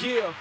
Yeah.